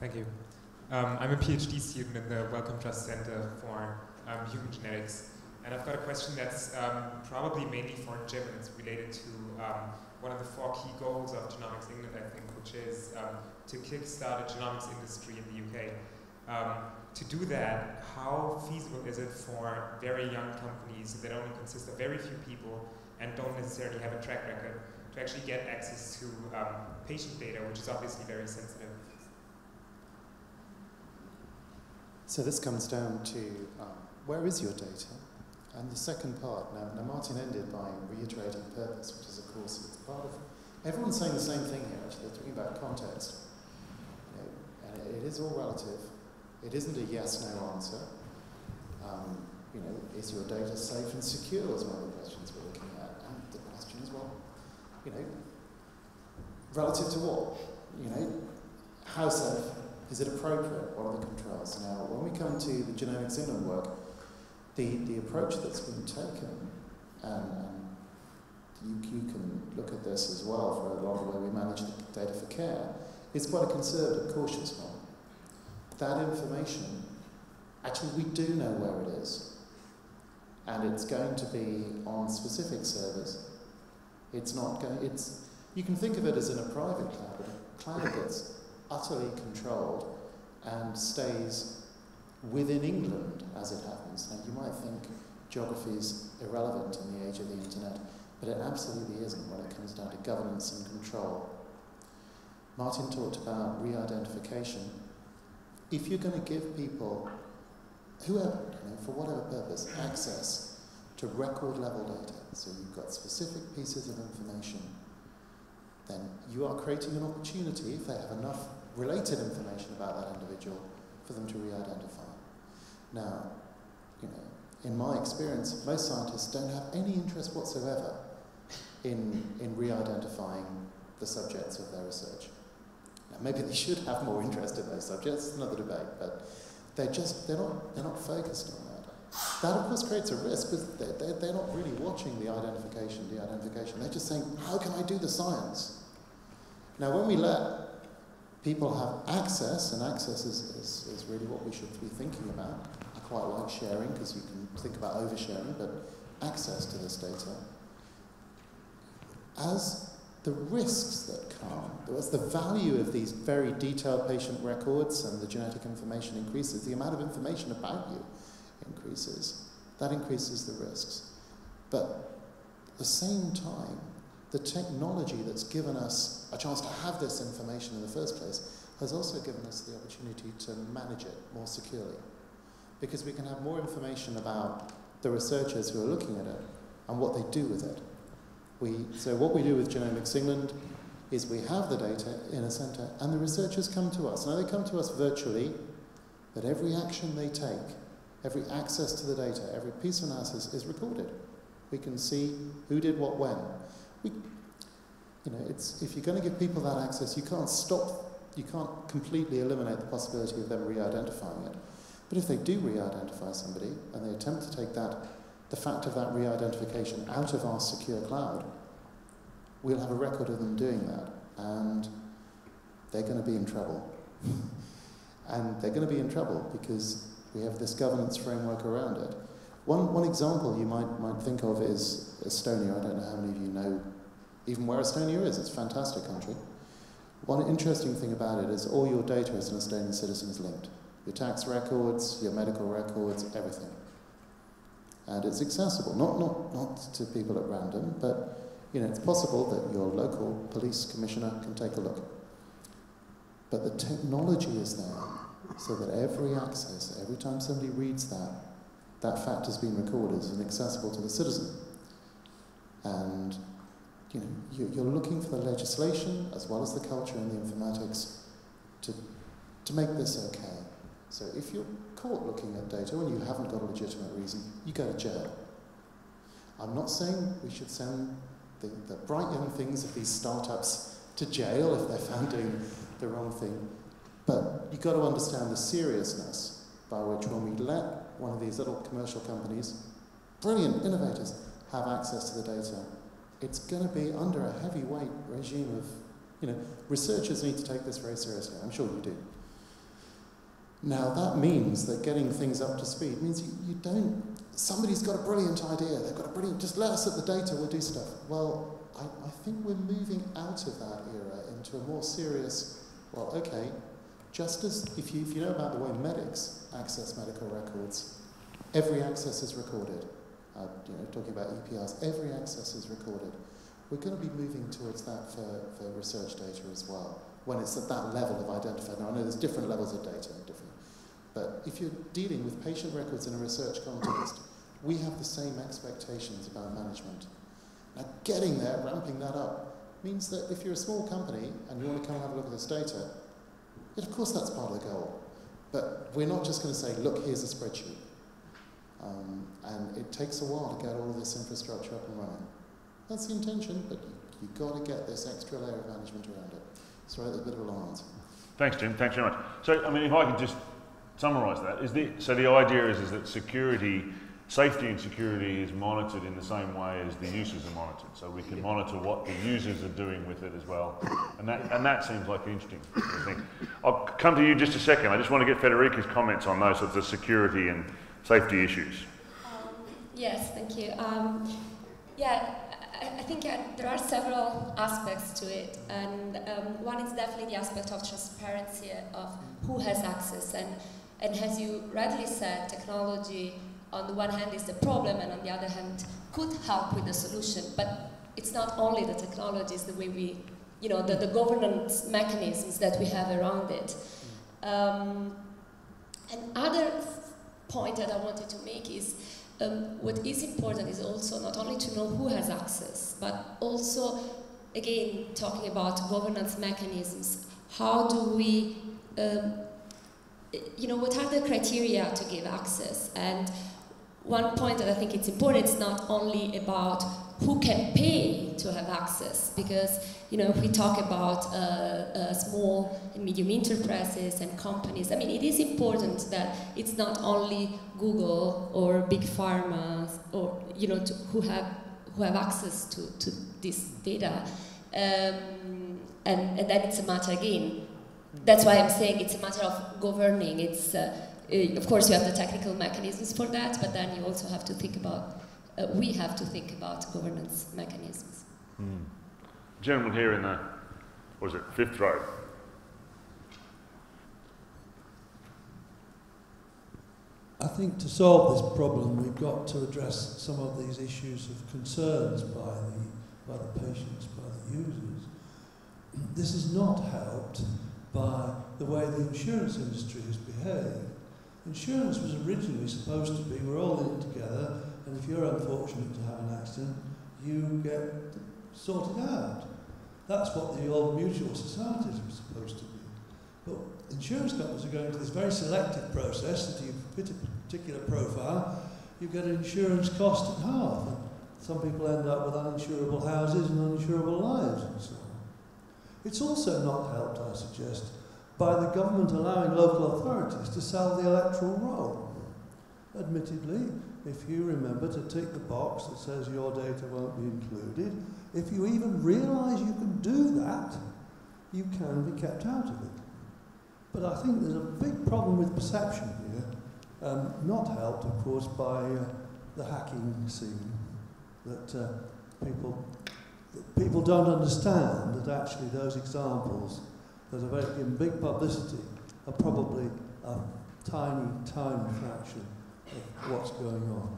Thank you. Um, I'm a PhD student in the Wellcome Trust Center for um, Human Genetics. And I've got a question that's um, probably mainly for Jim, and it's related to um, one of the four key goals of Genomics England, I think, which is um, to kickstart a genomics industry in the UK. Um, to do that, how feasible is it for very young companies that only consist of very few people and don't necessarily have a track record to actually get access to um, patient data, which is obviously very sensitive? So this comes down to um, where is your data? And the second part, now, now Martin ended by reiterating purpose, which is, of course, part of. Everyone's saying the same thing here, actually. They're talking about context. You know, and it is all relative. It isn't a yes no answer. Um, you know, is your data safe and secure is one of the questions we're looking at. And the question is, well, you know, relative to what? You know, how safe? Is it appropriate? What are the controls? Now, when we come to the Genomics England work, the, the approach that's been taken, and, and you, you can look at this as well for a lot of way we manage the data for care, is quite a conservative, cautious one. That information, actually, we do know where it is, and it's going to be on specific servers. It's not going. It's you can think of it as in a private cloud, a cloud that's utterly controlled and stays within England as it happens. Now, you might think geography is irrelevant in the age of the internet, but it absolutely isn't when it comes down to governance and control. Martin talked about re identification. If you're going to give people, whoever, you know, for whatever purpose, access to record level data, so you've got specific pieces of information, then you are creating an opportunity, if they have enough related information about that individual, for them to re identify. Now, you know, in my experience, most scientists don't have any interest whatsoever in, in re-identifying the subjects of their research. Now, maybe they should have more interest in those subjects, another debate, but they're just, they're not, they're not focused on that. That, of course, creates a risk because they're, they're, they're not really watching the identification, de-identification. They're just saying, how can I do the science? Now, when we let people have access, and access is, is, is really what we should be thinking about. Quite like sharing because you can think about oversharing, but access to this data. As the risks that come, as the value of these very detailed patient records and the genetic information increases, the amount of information about you increases. That increases the risks. But at the same time, the technology that's given us a chance to have this information in the first place has also given us the opportunity to manage it more securely. Because we can have more information about the researchers who are looking at it and what they do with it. We, so what we do with Genomics England is we have the data in a centre and the researchers come to us. Now they come to us virtually, but every action they take, every access to the data, every piece of analysis is recorded. We can see who did what when. We, you know, it's, if you're going to give people that access, you can't stop, you can't completely eliminate the possibility of them re-identifying it. But if they do re-identify somebody and they attempt to take that, the fact of that re-identification out of our secure cloud, we'll have a record of them doing that, and they're going to be in trouble. and they're going to be in trouble because we have this governance framework around it. One, one example you might, might think of is Estonia. I don't know how many of you know even where Estonia is. It's a fantastic country. One interesting thing about it is all your data as an Estonian citizen is linked. Your tax records, your medical records, everything. And it's accessible, not, not, not to people at random, but you know, it's possible that your local police commissioner can take a look. But the technology is there so that every access, every time somebody reads that, that fact has been recorded and accessible to the citizen. And you know, you're looking for the legislation as well as the culture and the informatics to, to make this okay. So if you're caught looking at data and you haven't got a legitimate reason, you go to jail. I'm not saying we should send the, the bright young things of these startups to jail if they're found doing the wrong thing, but you've got to understand the seriousness by which when we let one of these little commercial companies, brilliant innovators, have access to the data, it's going to be under a heavyweight regime of, you know, researchers need to take this very seriously. I'm sure you do. Now, that means that getting things up to speed means you, you don't, somebody's got a brilliant idea, they've got a brilliant, just let us at the data, we'll do stuff. Well, I, I think we're moving out of that era into a more serious, well, okay, just as if you, if you know about the way medics access medical records, every access is recorded. Uh, you know, talking about EPRs, every access is recorded. We're going to be moving towards that for, for research data as well, when it's at that level of identified. Now, I know there's different levels of data, and different, but if you're dealing with patient records in a research context, we have the same expectations about management. Now, getting there, ramping that up, means that if you're a small company and you want to come and have a look at this data, of course that's part of the goal. But we're not just going to say, look, here's a spreadsheet. Um, and it takes a while to get all of this infrastructure up and running. That's the intention, but you, have got to get this extra layer of management around it. Sorry, that's a bit of a long answer. Thanks, Jim. Thanks very much. So, I mean, if I could just summarise that, is the, so the idea is, is that security, safety and security is monitored in the same way as the users are monitored. So we can monitor what the users are doing with it as well. And that, and that seems like an interesting thing. I'll come to you just a second. I just want to get Federica's comments on those sorts of security and safety issues? Um, yes, thank you. Um, yeah, I, I think uh, there are several aspects to it, and um, one is definitely the aspect of transparency of who has access, and and as you rightly said, technology on the one hand is the problem, and on the other hand could help with the solution, but it's not only the technology; it's the way we, you know, the, the governance mechanisms that we have around it. Um, and other point that I wanted to make is um, what is important is also not only to know who has access, but also, again, talking about governance mechanisms. How do we, um, you know, what are the criteria to give access? And one point that I think it's important, it's not only about who can pay to have access, because you know, if we talk about uh, uh, small and medium enterprises and companies, I mean, it is important that it's not only Google or big pharma or you know to, who have who have access to, to this data, um, and and then it's a matter again. That's why I'm saying it's a matter of governing. It's uh, uh of course you have the technical mechanisms for that, but then you also have to think about. Uh, we have to think about governance mechanisms. Mm. Gentleman here in the, was it, fifth row? I think to solve this problem, we've got to address some of these issues of concerns by the by the patients, by the users. This is not helped by the way the insurance industry has behaved. Insurance was originally supposed to be we're all in together, and if you're unfortunate to have an accident, you get sorted out. That's what the old mutual societies were supposed to be. But insurance companies are going to this very selective process that you fit a particular profile, you get an insurance cost at half. And some people end up with uninsurable houses and uninsurable lives and so on. It's also not helped, I suggest, by the government allowing local authorities to sell the electoral roll. Admittedly, if you remember to tick the box that says your data won't be included, if you even realise you can do that, you can be kept out of it. But I think there's a big problem with perception here, um, not helped, of course, by uh, the hacking scene. That uh, people, people don't understand that actually those examples that are very, in big publicity are probably a tiny, tiny fraction of what's going on.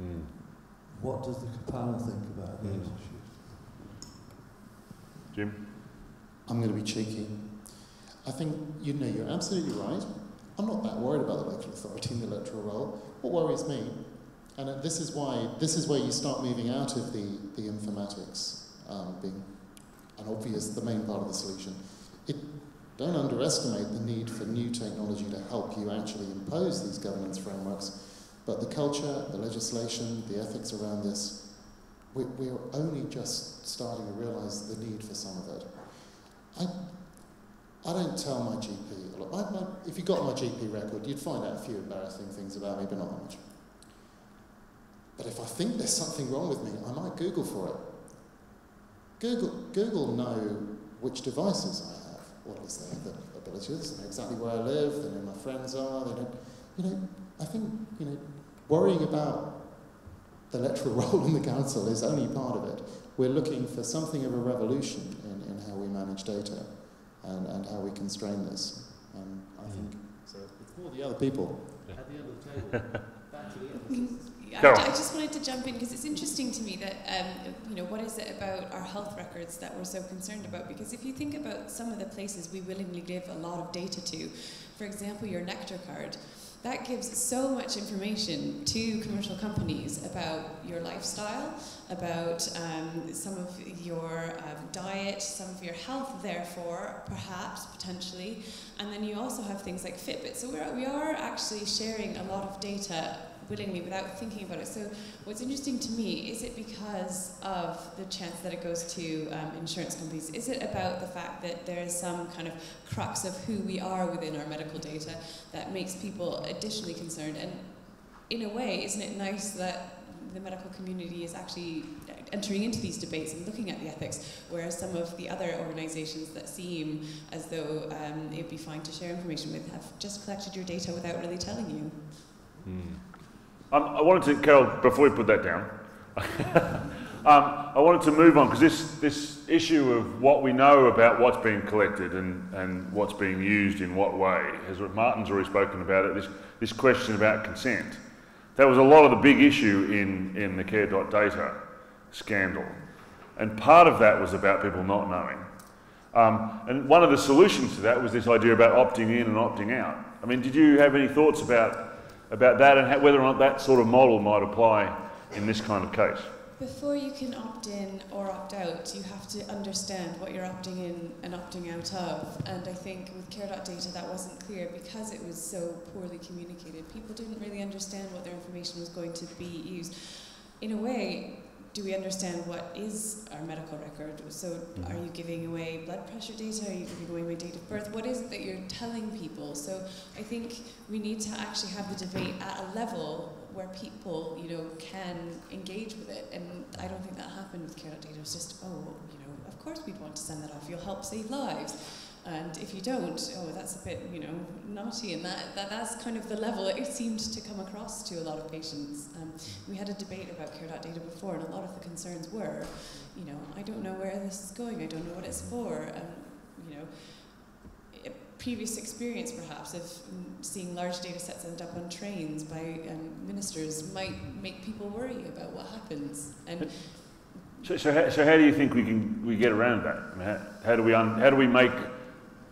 Mm. What does the panel think about those Mm. issues? Jim? I'm going to be cheeky. I think, you know, you're absolutely right. I'm not that worried about the local authority in the electoral roll. What worries me, and this is why, this is where you start moving out of the, the informatics um, being an obvious, the main part of the solution. It, don't underestimate the need for new technology to help you actually impose these governance frameworks, but the culture, the legislation, the ethics around this, we, we're only just starting to realise the need for some of it. I, I don't tell my GP a lot. My, if you got my GP record, you'd find out a few embarrassing things about me, but not much. But if I think there's something wrong with me, I might Google for it. Google, Google know which devices I have. What is their The abilities. They know exactly where I live. They know my friends are. They know, you know. I think you know, worrying about the electoral roll in the council is only part of it. We're looking for something of a revolution in, in how we manage data and, and how we constrain this. And I think mm. so. It's more the other people at the end of the table. Back to the end. I, I just wanted to jump in because it's interesting to me that um, you know what is it about our health records that we're so concerned about? Because if you think about some of the places we willingly give a lot of data to, for example, your Nectar card, that gives so much information to commercial companies about your lifestyle, about um, some of your um, diet, some of your health, therefore, perhaps, potentially. And then you also have things like Fitbit. So we're, we are actually sharing a lot of data willingly without thinking about it. So what's interesting to me, is it because of the chance that it goes to um, insurance companies? Is it about the fact that there is some kind of crux of who we are within our medical data that makes people additionally concerned? And in a way, isn't it nice that the medical community is actually entering into these debates and looking at the ethics, whereas some of the other organisations that seem as though um, it'd be fine to share information with have just collected your data without really telling you. Um, I wanted to, Carol, before we put that down, um, I wanted to move on because this, this issue of what we know about what's being collected and, and what's being used in what way, as Martin's already spoken about it, this, this question about consent. That was a lot of the big issue in, in the care.data scandal. And part of that was about people not knowing. Um, and one of the solutions to that was this idea about opting in and opting out. I mean, did you have any thoughts about, about that and whether or not that sort of model might apply in this kind of case? Before you can opt in or opt out, you have to understand what you're opting in and opting out of. And I think with care.data that wasn't clear because it was so poorly communicated. People didn't really understand what their information was going to be used. In a way, do we understand what is our medical record? So are mm-hmm. you giving away blood pressure data? Are you giving away my date of birth? What is it that you're telling people? So I think we need to actually have the debate at a level where people, you know, can engage with it. And I don't think that happened with care data. It's just, oh, you know, of course we'd want to send that off. You'll help save lives. And if you don't, oh, that's a bit, you know, naughty. And that, that that's kind of the level it seemed to come across to a lot of patients. Um, we had a debate about care.data before, and a lot of the concerns were, you know, I don't know where this is going. I don't know what it's for. Um, you know, previous experience perhaps of seeing large data sets end up on trains by um, ministers might make people worry about what happens. And So, so, how, so how do you think we can we get around that? How, how do we un, how do we make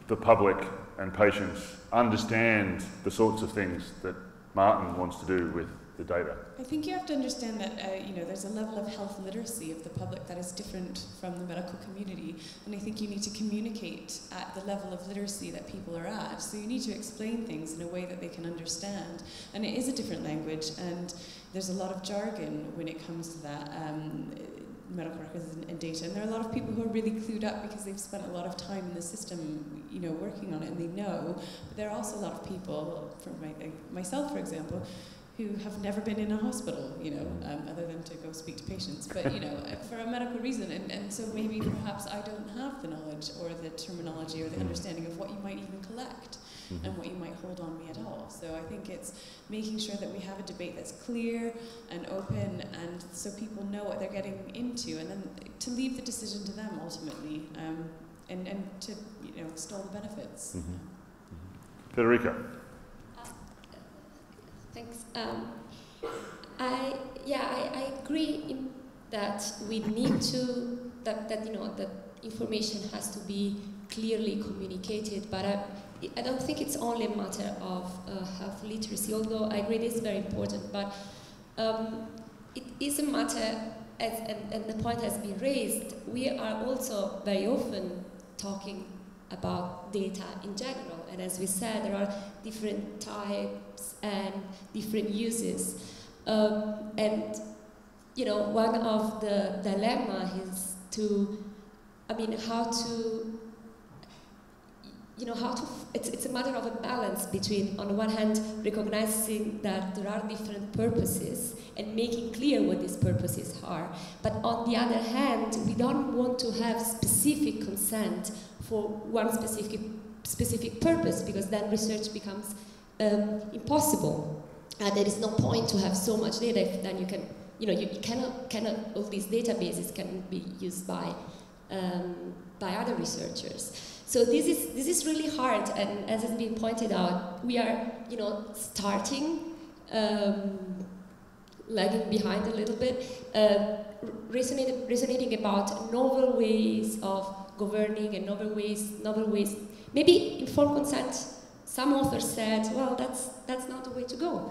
the public and patients understand the sorts of things that Martin wants to do with the data? I think you have to understand that uh, you know there's a level of health literacy of the public that is different from the medical community, and I think you need to communicate at the level of literacy that people are at. So you need to explain things in a way that they can understand, and it is a different language, and there's a lot of jargon when it comes to that. Um, medical records and, and, data. And there are a lot of people who are really clued up because they've spent a lot of time in the system, you know, working on it and they know. But there are also a lot of people, for my, myself, for example, who have never been in a hospital, you know, um, other than to go speak to patients, but you know, for a medical reason, and, and so maybe perhaps I don't have the knowledge or the terminology or the mm. understanding of what you might even collect mm-hmm. and what you might hold on me at all. So I think it's making sure that we have a debate that's clear and open, and so people know what they're getting into, and then to leave the decision to them ultimately, um, and and to you know extol the benefits. Mm-hmm. Mm-hmm. Federica. Thanks. Um, I yeah, I, I agree that we need to that, that you know that information has to be clearly communicated, but I, I don't think it's only a matter of uh, health literacy, although I agree it is very important, but um, it is a matter, as, and, and the point has been raised, we are also very often talking about data in general. And as we said, there are different types and different uses. Um, and, you know, one of the dilemma is to, I mean, how to, you know, how to, it's, it's a matter of a balance between, on the one hand, recognizing that there are different purposes and making clear what these purposes are. But on the other hand, we don't want to have specific consent for one specific, specific purpose because then research becomes um, impossible. And there is no point to have so much data if then you can, you know, you cannot, cannot, all these databases can be used by, um, by other researchers. So this is, this is really hard, and as has been pointed out, we are, you know, starting, um, lagging behind a little bit, uh, resonating, resonating about novel ways of governing and novel ways, novel ways. Maybe informed consent. Some authors said, well, that's, that's not the way to go.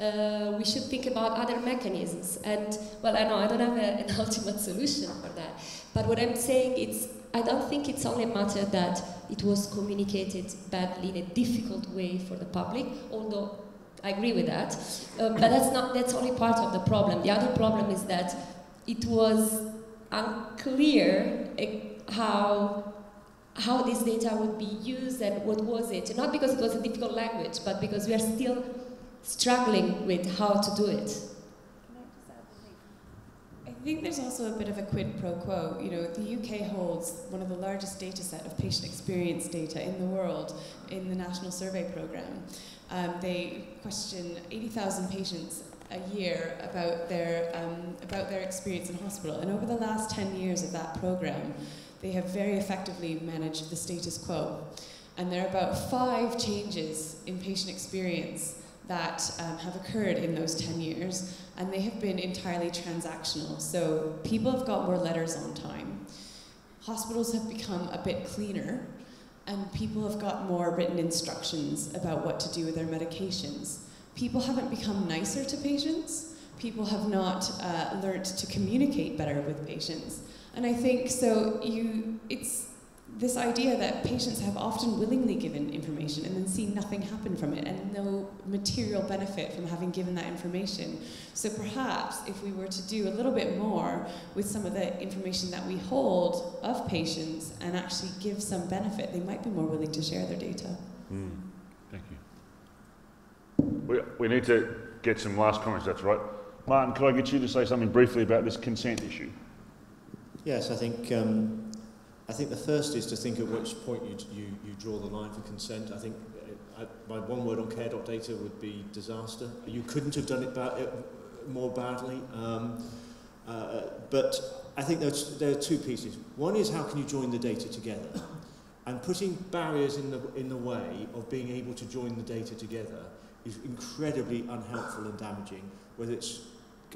Uh, we should think about other mechanisms. And, well, I know I don't have a, an ultimate solution for that. But what I'm saying is, I don't think it's only a matter that it was communicated badly in a difficult way for the public, although I agree with that. Uh, but that's not that's only part of the problem. The other problem is that it was unclear how how this data would be used and what was it. Not because it was a difficult language, but because we are still struggling with how to do it. I think there's also a bit of a quid pro quo. You know, the UK holds one of the largest data set of patient experience data in the world in the National Survey Programme. Um, they question 80,000 patients a year about their, um, about their experience in hospital. And over the last 10 years of that program, they have very effectively managed the status quo. And there are about five changes in patient experience that um, have occurred in those 10 years, and they have been entirely transactional. So people have got more letters on time, hospitals have become a bit cleaner, and people have got more written instructions about what to do with their medications. People haven't become nicer to patients, people have not uh, learnt to communicate better with patients. And I think so you it's this idea that patients have often willingly given information and then see nothing happen from it and no material benefit from having given that information. So perhaps if we were to do a little bit more with some of the information that we hold of patients and actually give some benefit, they might be more willing to share their data. Mm. Thank you. We, we need to get some last comments, that's right. Martin, could I get you to say something briefly about this consent issue? Yes, I think um, I think the first is to think at which point you, you, you draw the line for consent. I think uh, I, my one word on care.data would be disaster. You couldn't have done it, ba uh, more badly. Um, uh, but I think there's, there are two pieces. One is how can you join the data together? And putting barriers in the, in the way of being able to join the data together is incredibly unhelpful and damaging, whether it's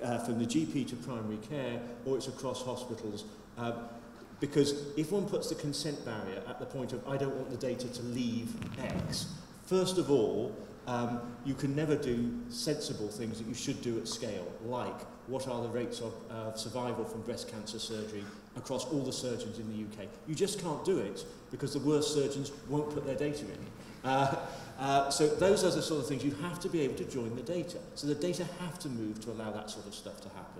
uh, from the GP to primary care or it's across hospitals Um, because if one puts the consent barrier at the point of, I don't want the data to leave X, first of all, um, you can never do sensible things that you should do at scale, like what are the rates of uh, survival from breast cancer surgery across all the surgeons in the UK. You just can't do it because the worst surgeons won't put their data in. Uh, uh, so those are the sort of things you have to be able to join the data. So the data have to move to allow that sort of stuff to happen.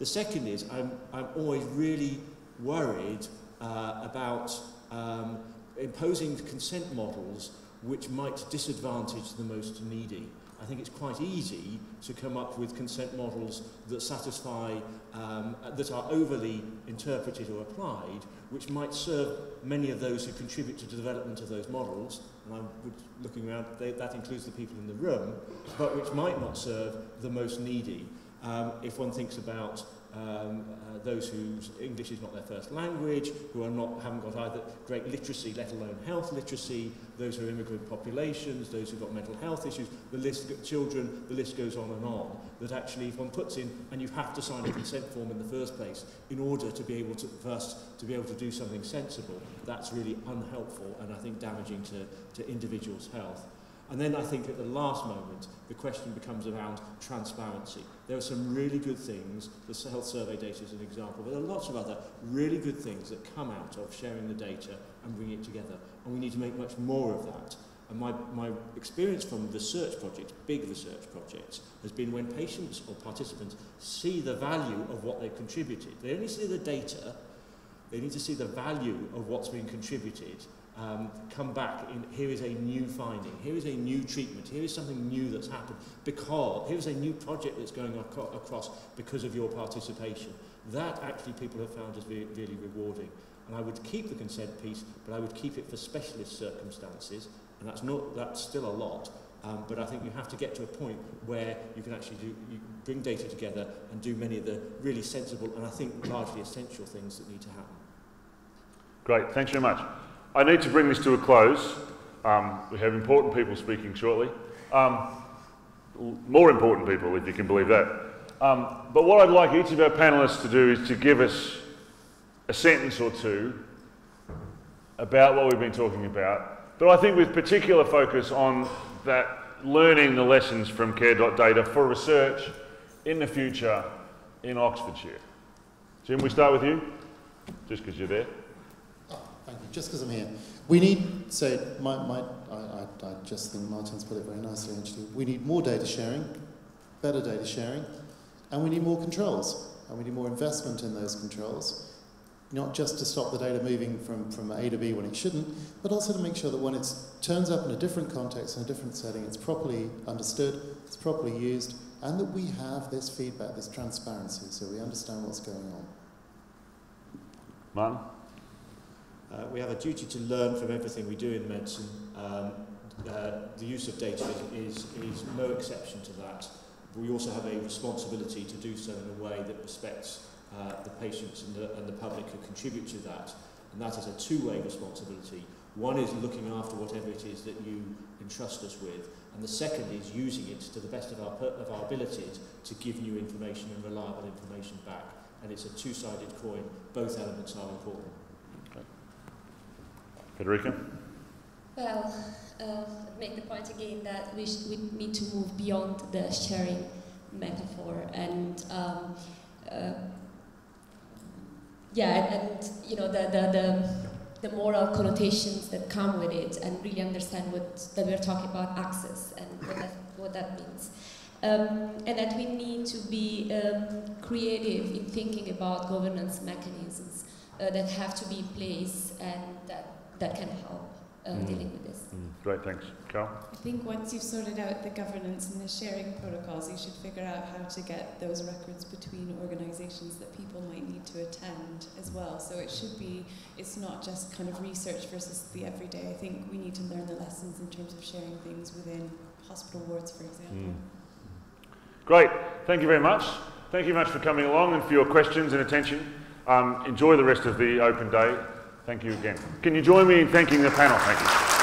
The second is I'm, I'm always really worried uh, about um, imposing consent models which might disadvantage the most needy. I think it's quite easy to come up with consent models that satisfy, um, that are overly interpreted or applied, which might serve many of those who contribute to the development of those models, and I'm looking around, they, that includes the people in the room, but which might not serve the most needy. Um, if one thinks about um, uh, those whose English is not their first language, who are not, haven't got either great literacy, let alone health literacy, those who are immigrant populations, those who've got mental health issues, the list, children, the list goes on and on, that actually if one puts in, and you have to sign a consent form in the first place, in order to be able to, first, to be able to do something sensible, that's really unhelpful and I think damaging to, to individuals' health. And then I think at the last moment, the question becomes around transparency. There are some really good things, the health survey data is an example, but there are lots of other really good things that come out of sharing the data and bringing it together. And we need to make much more of that. And my, my experience from research projects, big research projects, has been when patients or participants see the value of what they've contributed. They only see the data, they need to see the value of what's been contributed um, come back in here is a new finding, here is a new treatment, here is something new that's happened because here is a new project that's going ac across because of your participation. That actually people have found is re really rewarding. And I would keep the consent piece, but I would keep it for specialist circumstances, and that's not that's still a lot. Um, but I think you have to get to a point where you can actually do, you bring data together and do many of the really sensible and I think largely essential things that need to happen. Great, thanks very much. I need to bring this to a close. Um, we have important people speaking shortly. Um, more important people, if you can believe that. Um, but what I'd like each of our panellists to do is to give us a sentence or two about what we've been talking about, but I think with particular focus on that learning the lessons from care.data for research in the future in Oxfordshire. Jim, we start with you, just because you're there. Just because I'm here. We need, so my, my, I, I, I just think Martin's put it very nicely actually. We need more data sharing, better data sharing, and we need more controls. And we need more investment in those controls. Not just to stop the data moving from, from A to B when it shouldn't, but also to make sure that when it turns up in a different context, in a different setting, it's properly understood, it's properly used, and that we have this feedback, this transparency, so we understand what's going on. Martin? Uh, we have a duty to learn from everything we do in medicine. Um, uh, the use of data is, is no exception to that. But we also have a responsibility to do so in a way that respects uh, the patients and the, and the public who contribute to that. And that is a two-way responsibility. One is looking after whatever it is that you entrust us with, and the second is using it to the best of our, of our abilities to give you information and reliable information back. And it's a two-sided coin. Both elements are important. Federica? Well, uh, make the point again that we, we need to move beyond the sharing metaphor and um, uh, yeah, and you know the, the, the, the moral connotations that come with it and really understand what that we're talking about access and what that, what that means. Um, and that we need to be um, creative in thinking about governance mechanisms uh, that have to be in place and that that can help uh, mm. dealing with this. Mm. Great, thanks. Carol? I think once you've sorted out the governance and the sharing protocols, you should figure out how to get those records between organisations that people might need to attend as well. So it should be, it's not just kind of research versus the everyday. I think we need to learn the lessons in terms of sharing things within hospital wards, for example. Mm. Great, thank you very much. Thank you very much for coming along and for your questions and attention. Um, enjoy the rest of the open day. Thank you again. Can you join me in thanking the panel? Thank you.